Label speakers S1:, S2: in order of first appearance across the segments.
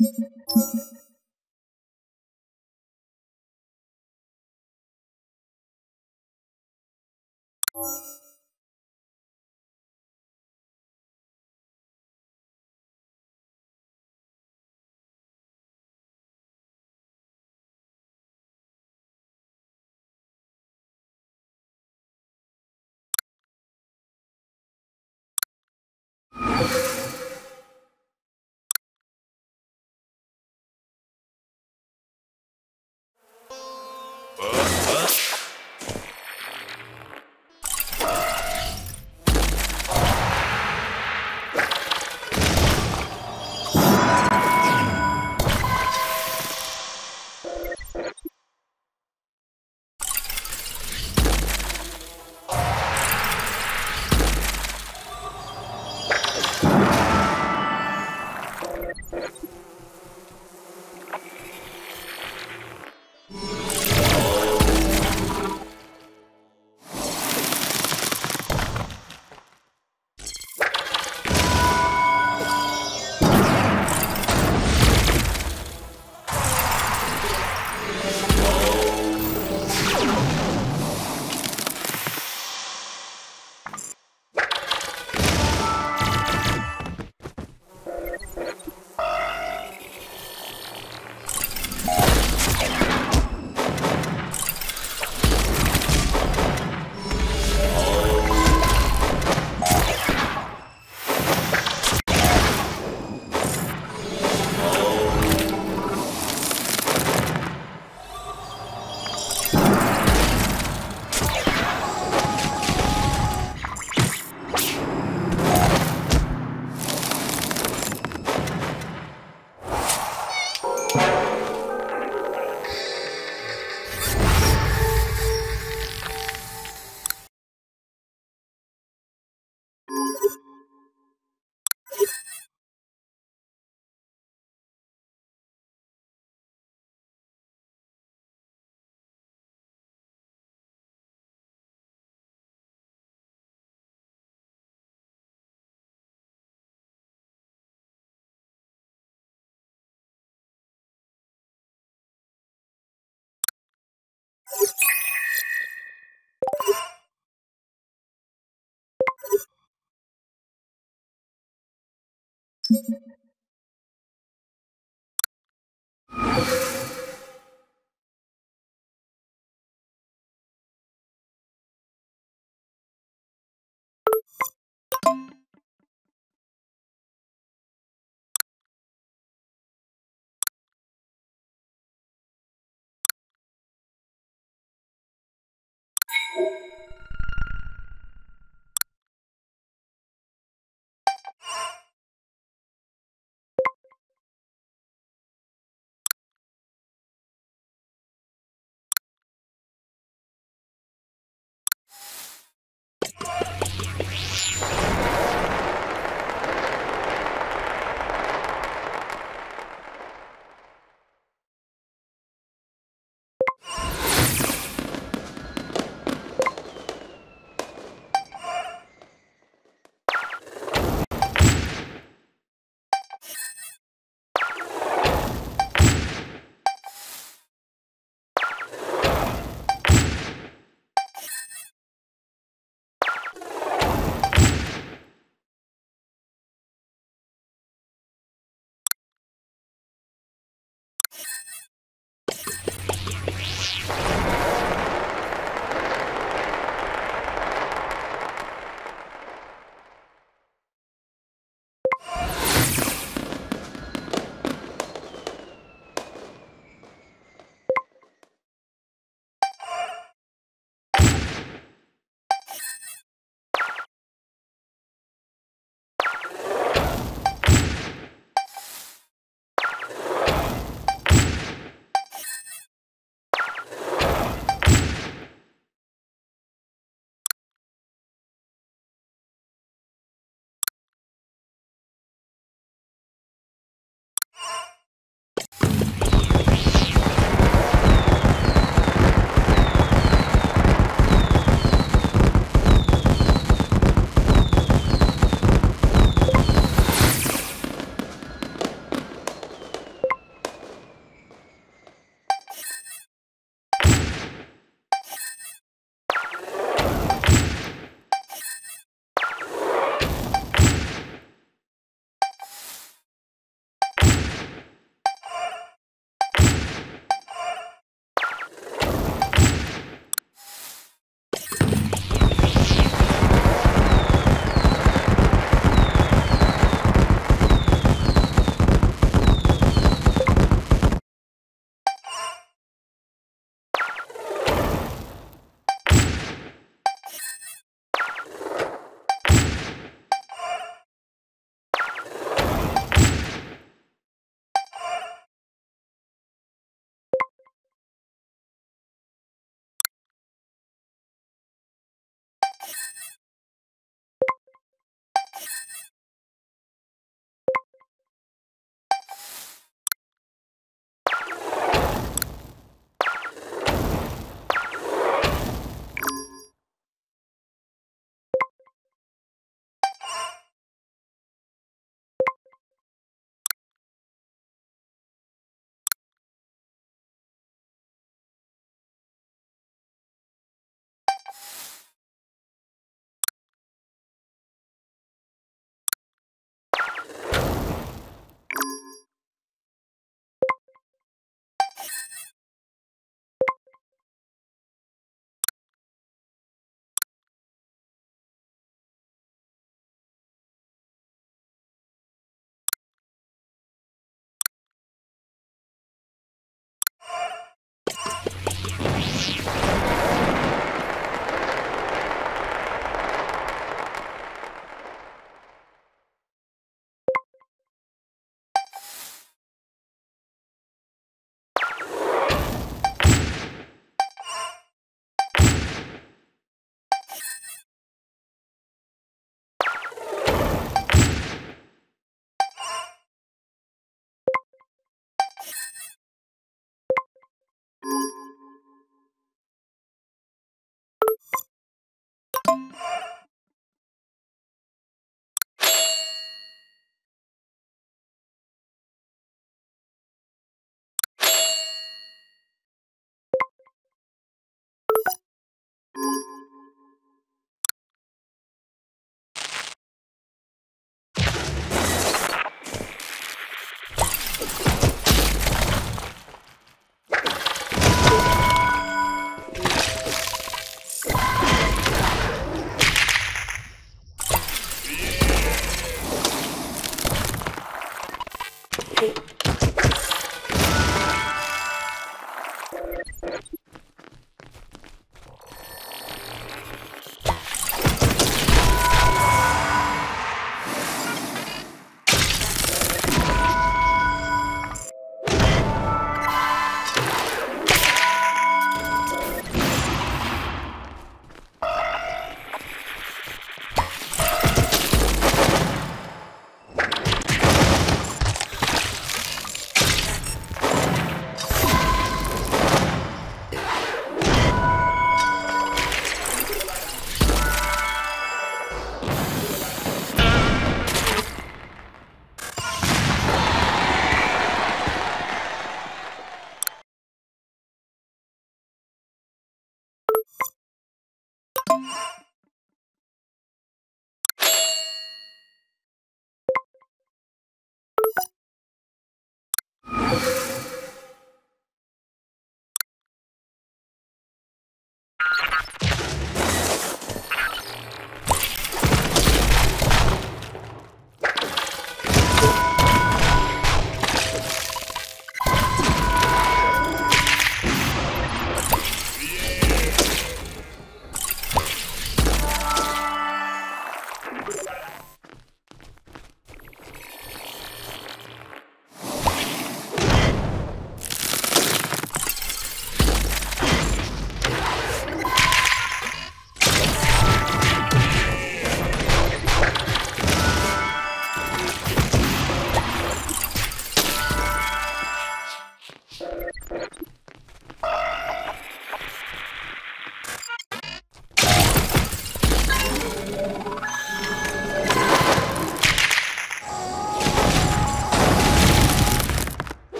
S1: Thank you. Thank you.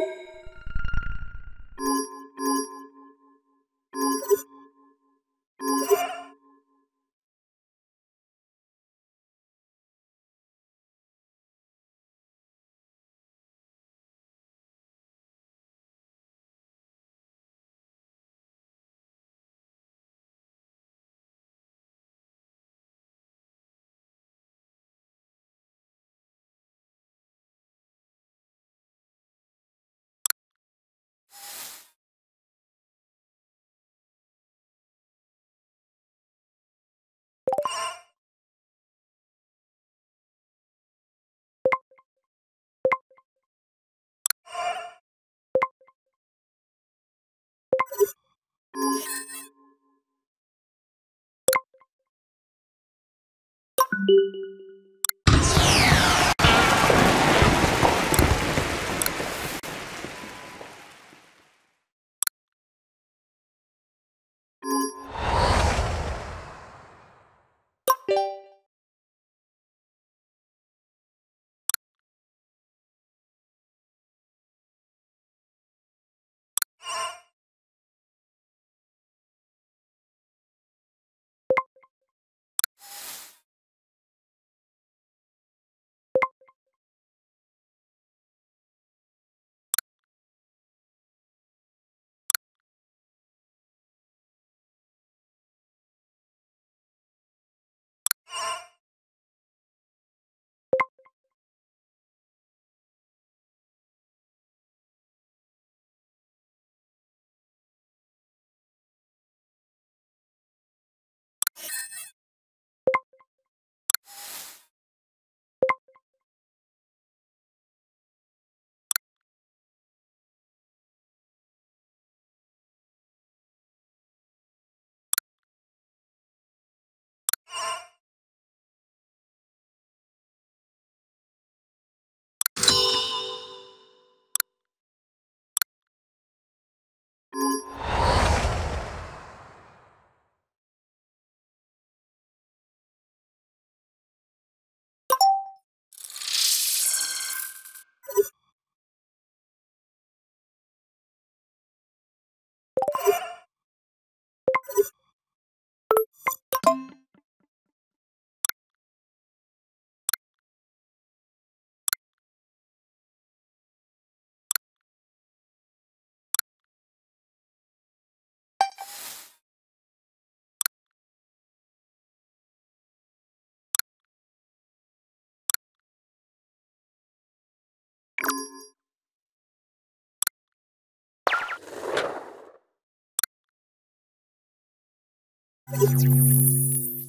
S1: people you you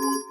S1: thank you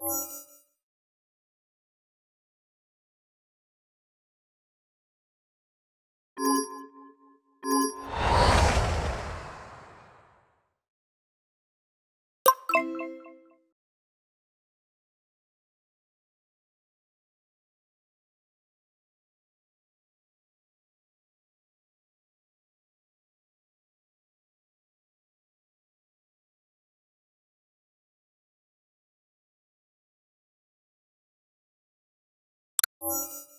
S1: you you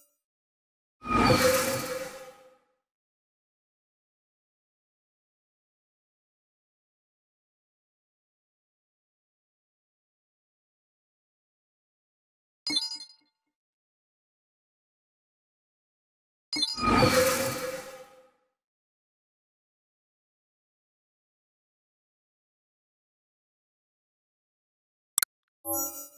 S1: you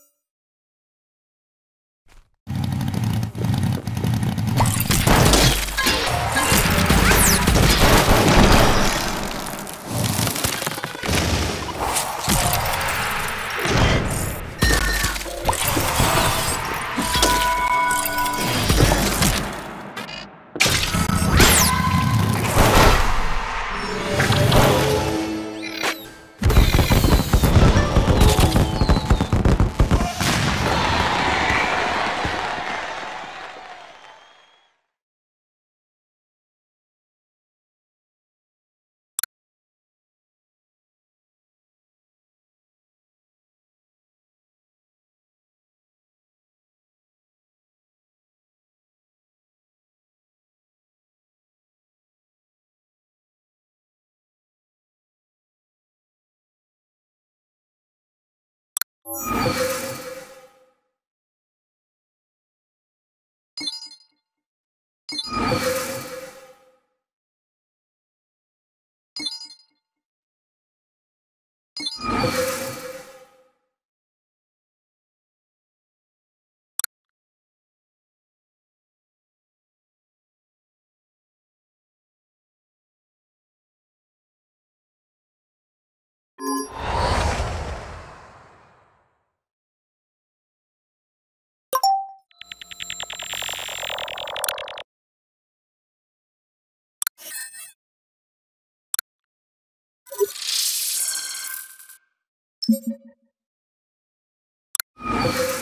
S1: you Thank you.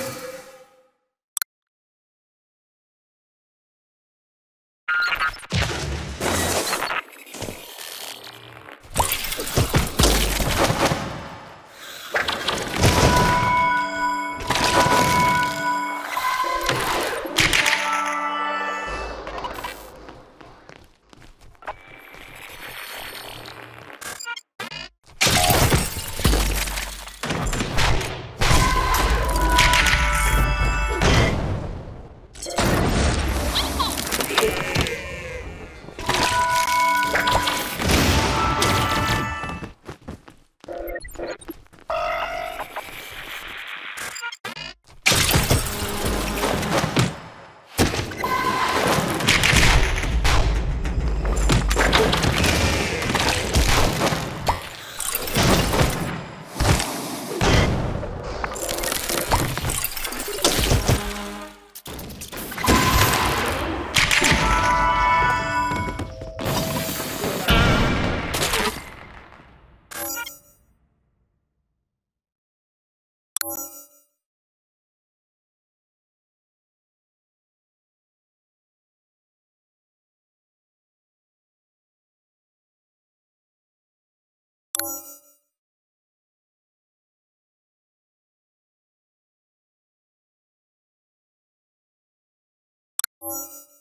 S1: you